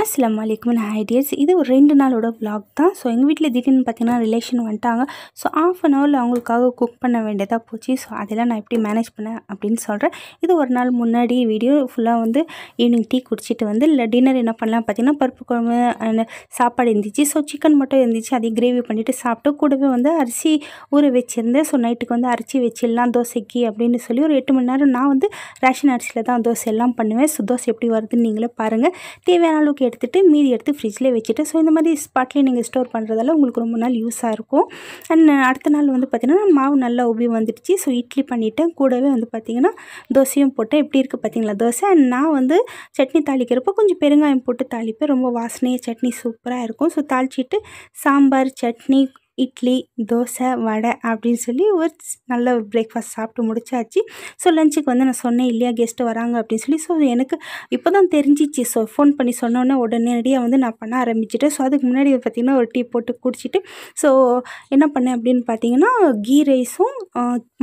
அஸ்லாம் வலைக்கும் ஐடியாஸ் இது ஒரு ரெண்டு நாளோட விளாக் தான். ஸோ எங்கள் வீட்டில் திடீர்னு பார்த்தீங்கன்னா ரிலேஷன் வந்துட்டாங்க. ஸோ ஆஃப் அன் ஹவரில் அவங்களுக்காக குக் பண்ண வேண்டியதாக போச்சு. ஸோ அதெல்லாம் நான் எப்படி மேனேஜ் பண்ணேன் அப்படின்னு சொல்கிறேன் இது ஒரு நாள் முன்னாடி வீடியோ ஃபுல்லாக வந்து ஈவினிங் டீ குடிச்சிட்டு வந்து இல்லை டின்னர் என்ன பண்ணலாம் பார்த்தீங்கன்னா பருப்பு குழம்பு அண்ட் சாப்பாடு இருந்துச்சு. ஸோ சிக்கன் மட்டும் இருந்துச்சு. அதையும் கிரேவி பண்ணிவிட்டு சாப்பிட்டு கூடவே வந்து அரிசி ஊற வச்சுருந்தேன். ஸோ நைட்டுக்கு வந்து அரிசி வச்சிடலாம் தோசைக்கு அப்படின்னு சொல்லி ஒரு எட்டு மணி நேரம் நான் வந்து ரேஷன் அரிசியில் தான் தோசை எல்லாம் பண்ணுவேன். ஸோ தோசை எப்படி வருதுன்னு நீங்களே பாருங்கள் தேவையான அளவுக்கு எடுத்துகிட்டு மீதி எடுத்து ஃப்ரிட்ஜில் வச்சுட்டு. ஸோ இந்த மாதிரி ஸ்பாட்லேயே நீங்கள் ஸ்டோர் பண்ணுறதால உங்களுக்கு ரொம்ப நாள் யூஸாக இருக்கும். அண்ட் அடுத்த நாள் வந்து பார்த்திங்கன்னா மாவு நல்லா உபி வந்துடுச்சு. ஸோ இட்லி பண்ணிவிட்டேன் கூடவே வந்து பார்த்திங்கன்னா தோசையும் போட்டேன். எப்படி இருக்குது பார்த்தீங்களா தோசை? அண்ட் நான் வந்து சட்னி தாளிக்கிறப்போ கொஞ்சம் பெருங்காயம் போட்டு தாளிப்பேன். ரொம்ப வாசனையாக சட்னி சூப்பராக இருக்கும். ஸோ தாளிச்சிட்டு சாம்பார் சட்னி இட்லி தோசை வடை அப்படின்னு சொல்லி ஒரு நல்ல ஒரு பிரேக்ஃபாஸ்ட் சாப்பிட்டு முடிச்சாச்சு. ஸோ லஞ்சுக்கு வந்து நான் சொன்னேன் இல்லையா கெஸ்ட்டு வராங்க அப்படின்னு சொல்லி. ஸோ எனக்கு இப்போ தான் தெரிஞ்சிச்சு. ஸோ ஃபோன் பண்ணி சொன்னோன்னே உடனடியாக வந்து நான் பண்ண ஆரம்பிச்சிட்டேன். ஸோ அதுக்கு முன்னாடி பார்த்திங்கன்னா ஒரு டீ போட்டு குடிச்சிட்டு. ஸோ என்ன பண்ணேன் அப்படின்னு பார்த்தீங்கன்னா கீ ரைஸும்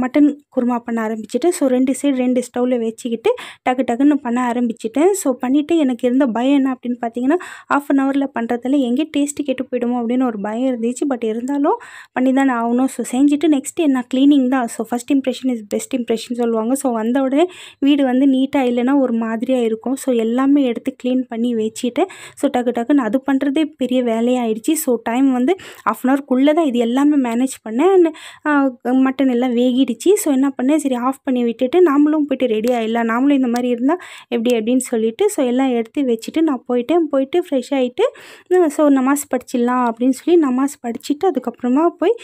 மட்டன் குருமா பண்ண ஆரம்பிச்சிட்டேன் ஸோ ரெண்டு சைடு ரெண்டு ஸ்டவ்வில் வச்சுக்கிட்டு டக்கு டக்குன்னு பண்ண ஆரம்பிச்சிட்டேன். ஸோ பண்ணிவிட்டு எனக்கு இருந்த பயம் என்ன அப்படின்னு பார்த்தீங்கன்னா ஆஃப் அன் ஹவரில் பண்ணுறதால எங்கேயே டேஸ்ட்டு கெட்டு போயிடுமோ அப்படின்னு ஒரு பயம் இருந்துச்சு. பட் இருந்தாலும் பண்ணி தானே ஆகணும். ஸோ செஞ்சுட்டு நெக்ஸ்ட் என்ன க்ளீனிங் தான். So first impression is best impression சொல்லுவாங்க. ஸோ வந்த உடனே வீடு வந்து நீட்டாக இல்லைன்னா ஒரு மாதிரியாக இருக்கும். ஸோ எல்லாமே எடுத்து க்ளீன் பண்ணி வச்சுட்டு ஸோ டக்கு டக்குன்னு அது பண்ணுறதே பெரிய வேலையாயிடுச்சு. ஸோ டைம் வந்து ஆஃப் அன் ஹவர்க்குள்ளே தான் இது எல்லாமே மேனேஜ் பண்ணேன். மட்டன் எல்லாம் வேகிடுச்சு. ஸோ என்ன பண்ணேன் சரி ஆஃப் பண்ணி விட்டுட்டு நாமளும் போயிட்டு ரெடி ஆகிடலாம் நாமளும் இந்த மாதிரி இருந்தால் எப்படி அப்படின்னு சொல்லிட்டு ஸோ எல்லாம் எடுத்து வச்சுட்டு நான் போயிட்டேன். போயிட்டு ஃப்ரெஷ் ஆகிட்டு ஸோ நமாஸ் படிச்சிடலாம் அப்படின்னு சொல்லி நமாஸ் படிச்சுட்டு அதுக்கப்புறமா போய்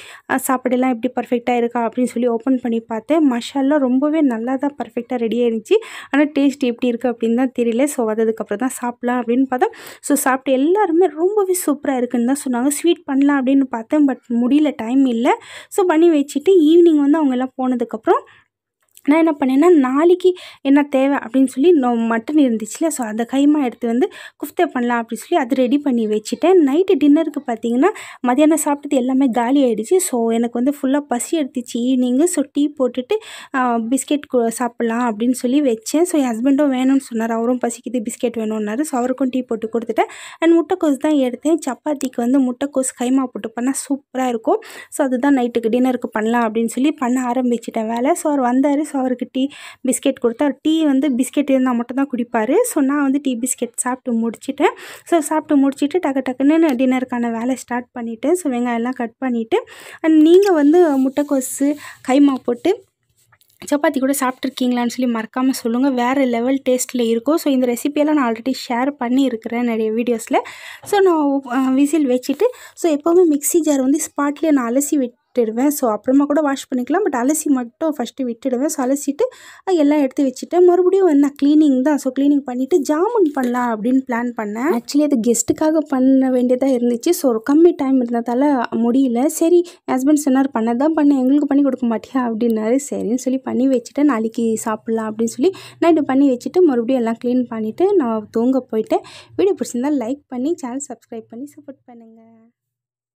சாப்பாடெல்லாம் எப்படி பர்ஃபெக்டாக இருக்கா அப்படின்னு சொல்லி ஓப்பன் பண்ணி பார்த்தேன். மஷாலாம் ரொம்பவே நல்லா தான் பர்ஃபெக்டாக ரெடி ஆகிருந்துச்சி ஆனால் டேஸ்ட் எப்படி இருக்குது அப்படின்னு தான் தெரியல. ஸோ வந்ததுக்கப்புறம் தான் சாப்பிட்லாம் அப்படின்னு பார்த்தா ஸோ சாப்பிட்டு எல்லாருமே ரொம்பவே சூப்பராக இருக்குன்னு தான் சொன்னாங்க. ஸ்வீட் பண்ணலாம் அப்படின்னு பார்த்தேன் பட் முடியல டைம் இல்லை. ஸோ பண்ணி வச்சுட்டு ஈவினிங் வந்து அவங்க எல்லாம் போனதுக்கப்புறம் நான் என்ன பண்ணேன்னா நாளைக்கு என்ன தேவை அப்படின்னு சொல்லி நோ- மட்டன் இருந்துச்சுல ஸோ அந்த கைமா எடுத்து வந்து குஃப்தே பண்ணலாம் அப்படின்னு சொல்லி அது ரெடி பண்ணி வச்சுட்டேன். நைட்டு டின்னருக்கு பார்த்தீங்கன்னா மதியானம் சாப்பிட்டது எல்லாமே காலி ஆகிடுச்சு ஸோ எனக்கு வந்து ஃபுல்லாக பசி எடுத்துச்சு. ஈவினிங்கு ஸோ டீ போட்டுட்டு பிஸ்கெட் சாப்பிட்லாம் அப்படின்னு சொல்லி வச்சேன். ஸோ என் ஹஸ்பண்டும் வேணும்னு சொன்னார். அவரும் பசிக்குது பிஸ்கெட் வேணும்னாரு. ஸோ அவருக்கும் டீ போட்டு கொடுத்துட்டேன். அண்ட் முட்டைக்கோஸ் தான் எடுத்தேன். சப்பாத்திக்கு வந்து முட்டைக்கோஸ் கைமா போட்டு பண்ணால் சூப்பராக இருக்கும். ஸோ அதுதான் நைட்டுக்கு டின்னருக்கு பண்ணலாம் அப்படின்னு சொல்லி பண்ண ஆரம்பிச்சிட்டேன் வேலை. ஸோ அவர் வந்தார். ஸோ அவருக்கு டீ பிஸ்கெட் கொடுத்தா டீ வந்து பிஸ்கெட் இருந்தால் மட்டும் தான் குடிப்பார். ஸோ நான் வந்து டீ பிஸ்கெட் சாப்பிட்டு முடிச்சுட்டேன். ஸோ சாப்பிட்டு முடிச்சிட்டு டக்கு டக்குன்னு டின்னருக்கான வேலை ஸ்டார்ட் பண்ணிவிட்டேன் ஸோ வெங்காயம் எல்லாம் கட் பண்ணிவிட்டு அண்ட் நீங்கள் வந்து முட்டைக்கோசு கைமா போட்டு சப்பாத்தி கூட சாப்பிட்ருக்கீங்களான்னு சொல்லி மறக்காமல் சொல்லுங்கள் வேறு லெவல் டேஸ்ட்டில் இருக்கும். ஸோ இந்த ரெசிபியெல்லாம் நான் ஆல்ரெடி ஷேர் பண்ணியிருக்கிறேன் நிறைய வீடியோஸில் ஸோ நான் விசில் வச்சுட்டு ஸோ எப்போவுமே மிக்ஸி ஜார் வந்து ஸ்பாட்லேயே நான் அலசி விட்டுடுவேன். ஸோ அப்புறமா கூட வாஷ் பண்ணிக்கலாம். பட் அலசி மட்டும் ஃபஸ்ட்டு விட்டுடுவேன். ஸோ அலசிட்டு எல்லாம் எடுத்து வச்சுட்டேன் மறுபடியும் வந்து நான் க்ளீனிங் தான். ஸோ க்ளீனிங் பண்ணிவிட்டு ஜாமுன் பண்ணலாம் அப்படின்னு பிளான் பண்ணேன். ஆக்சுவலி அது கெஸ்ட்டுக்காக பண்ண வேண்டியதாக இருந்துச்சு. ஸோ ஒரு கம்மி டைம் இருந்ததால் முடியல. சரி ஹஸ்பண்ட் சொன்னார் பண்ண தான் பண்ண எங்களுக்கு பண்ணி கொடுக்க மாட்டியா? அப்படின்னாரு. சரின்னு சொல்லி பண்ணி வச்சுட்டு நாளைக்கு சாப்பிட்லாம் அப்படின்னு சொல்லி நைட்டு பண்ணி வச்சுட்டு மறுபடியும் எல்லாம் க்ளீன் பண்ணிவிட்டு நான் தூங்க போயிட்டேன். வீடியோ பிடிச்சிருந்தால் லைக் பண்ணி சேனல் சப்ஸ்கிரைப் பண்ணி சப்போர்ட் பண்ணுங்கள்